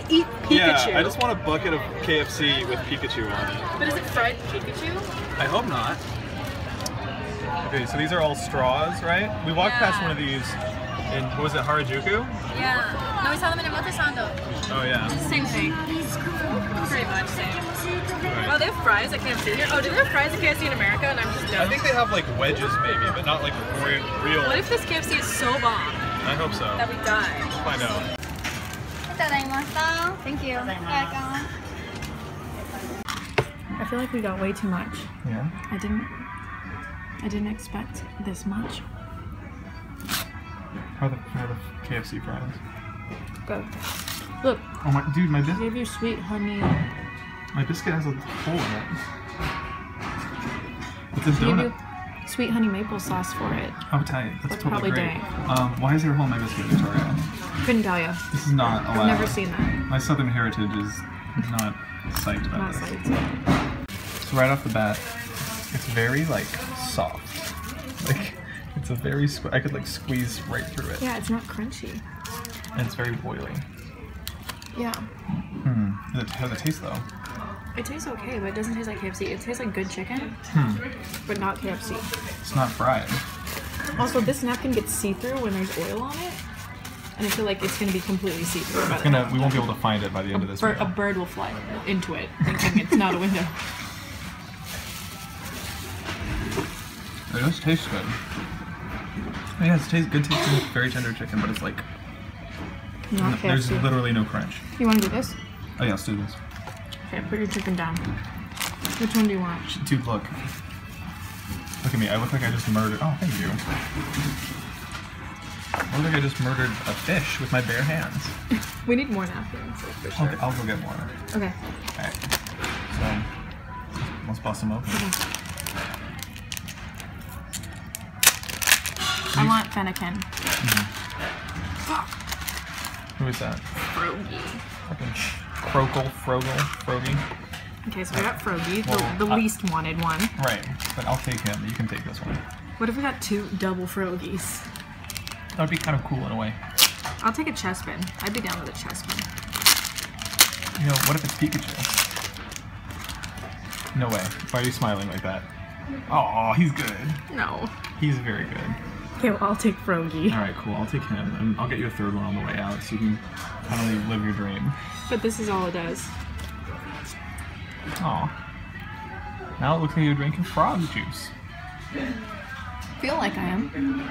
want to eat Pikachu. Yeah, I just want a bucket of KFC with Pikachu on it. But is it fried Pikachu? I hope not. Okay, so these are all straws, right? We walked past one of these in, what was it, Harajuku? Yeah. No, we saw them in Omotesando. Oh, yeah. Same thing. Pretty much same. Right. Oh, they have fries at KFC here? Oh, do they have fries at KFC in America and I'm just I think they have like wedges maybe, but not like real. What if this KFC is so bomb I hope so. that we die? Find out. いただきました。 Thank you. Welcome. I feel like we got way too much. Yeah. I didn't I didn't expect this much. How are the, how are the KFC fries? Go. Look, Oh my, dude, my, bis- give you sweet honey. my biscuit has a hole in it. It's a Give donut. sweet honey maple sauce for it. Oh, tight. That's, That's probably, probably great. dank. Um, why is there a hole in my biscuit, Victoria? Couldn't tell you. This is not allowed. I've never seen that. My Southern heritage is not psyched about Not this. psyched. So right off the bat, it's very like soft. Like it's a very I could like squeeze right through it, Yeah, it's not crunchy. and it's very oily. Yeah. Hmm. It, how does it taste though? It tastes okay, but it doesn't taste like KFC. It tastes like good chicken, hmm. but not KFC. It's not fried. Also, this napkin gets see-through when there's oil on it, and I feel like it's gonna be completely see-through. It's gonna. time We won't be able to find it by the end of this. Bir- a bird will fly into it, thinking it's not a window. It does taste good. Yeah, it's taste good tasting, very tender chicken, but it's like Not there's literally no crunch. You want to do this? Oh yeah, let's do this. Okay, put your chicken down. Which one do you want? Dude, look. Look at me. I look like I just murdered. Oh, thank you. I look like I just murdered a fish with my bare hands. We need more napkins, like, for I'll. I'll go get more. Okay. Alright. So, let's bust them open. I want fennekin. Mm-hmm. Who is that? Frogie. Fucking Croakle, Frogel, Frogie. Okay, so we got Frogie, Well, the, the least wanted one. Right, but I'll take him. You can take this one. What if we got two double Frogies? That would be kind of cool in a way. I'll take a chespin. I'd be down with a chespin. You know, what if it's Pikachu? No way. Why are you smiling like that? Oh, he's good. No. He's very good. Okay, well, I'll take Frogie. All right, cool. I'll take him, and I'll get you a third one on the way out, so you can finally live your dream. But this is all it does. Oh. Now it looks like you're drinking frog juice. Feel like I am.